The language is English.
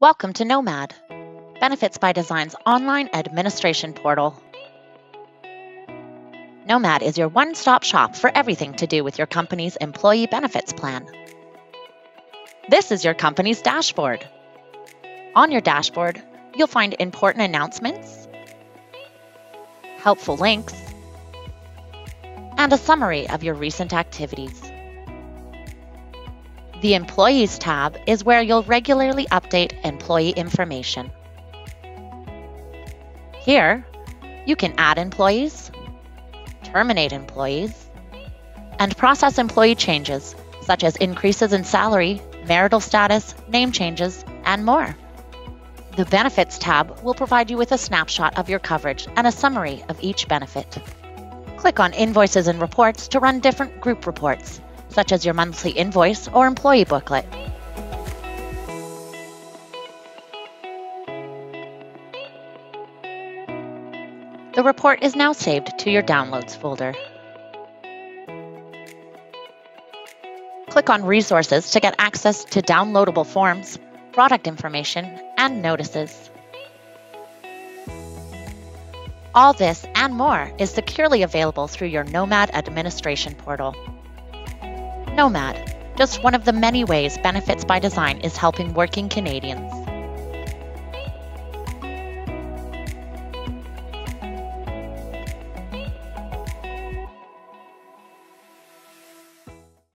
Welcome to Nomad, Benefits by Design's online administration portal. Nomad is your one stop shop for everything to do with your company's employee benefits plan. This is your company's dashboard. On your dashboard, you'll find important announcements, helpful links, and a summary of your recent activities. The Employees tab is where you'll regularly update employee information. Here, you can add employees, terminate employees, and process employee changes such as increases in salary, marital status, name changes, and more. The Benefits tab will provide you with a snapshot of your coverage and a summary of each benefit. Click on Invoices and Reports to run different group reports such as your monthly invoice or employee booklet. The report is now saved to your Downloads folder. Click on Resources to get access to downloadable forms, product information, and notices. All this and more is securely available through your Nomad administration portal. Nomad, just one of the many ways Benefits by Design is helping working Canadians.